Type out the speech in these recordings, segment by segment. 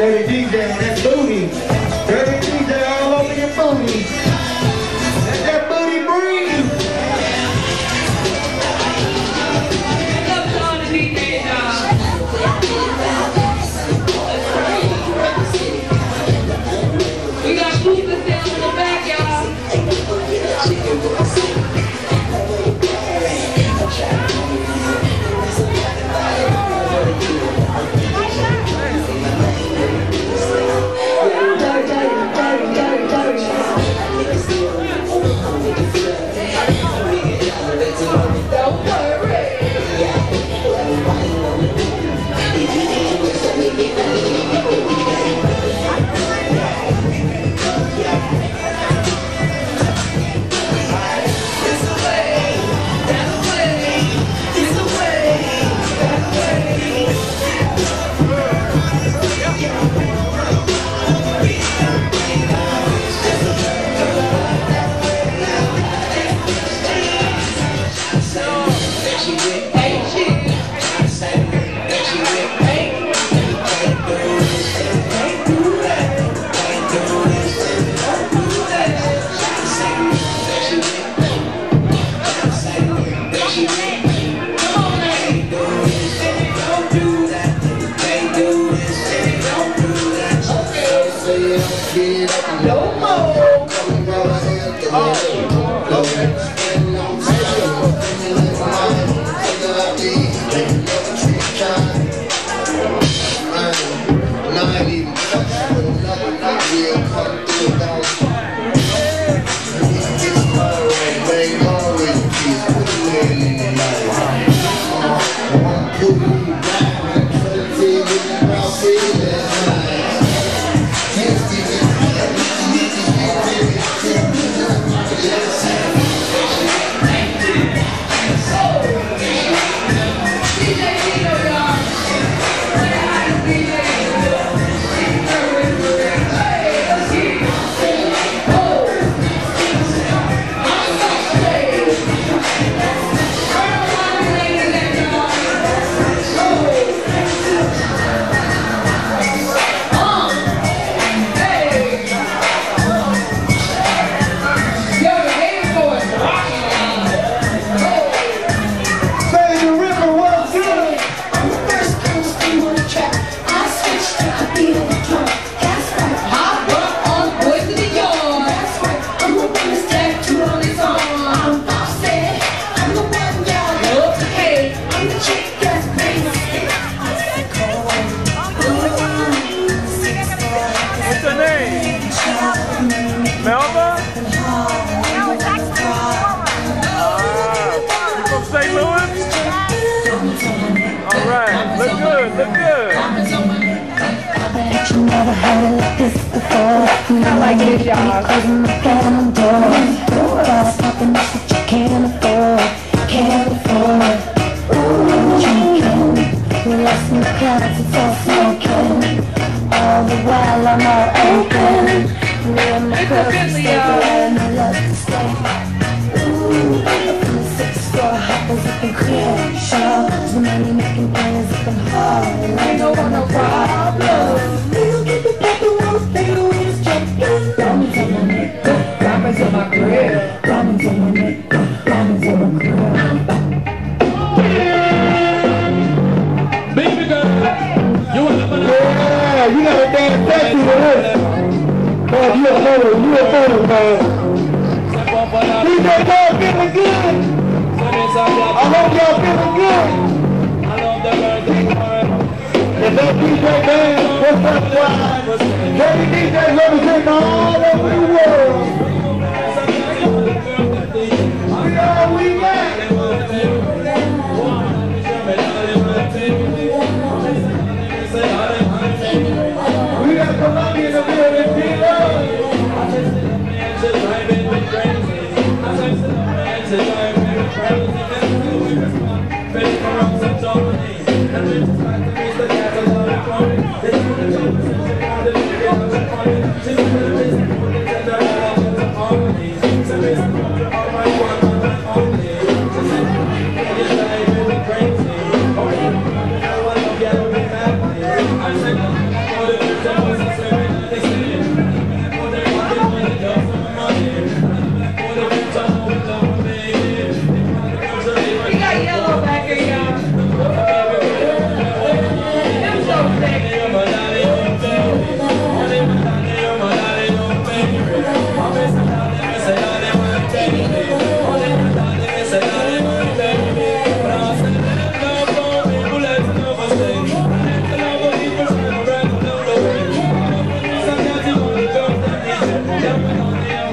Derrty DJ, I like this, y'all. Closing the damn door. Got something that you can't afford. Can't afford. Ooh, drinking. We're lost the clouds, it's all smoking. All the while I'm all open. Me and my girls we stay and I love to stay. Ooh, up in the sixth floor, hoppers up in Crenshaw. The money making plans up You gotta dance sexy to this. Man, you a photo, you a photo, man. DJ Dog feeling good. I hope y'all feeling good. Is that DJ man? What's up, squad? Derrty DJs representing all over the world. Two, two, two.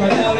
감사합니다.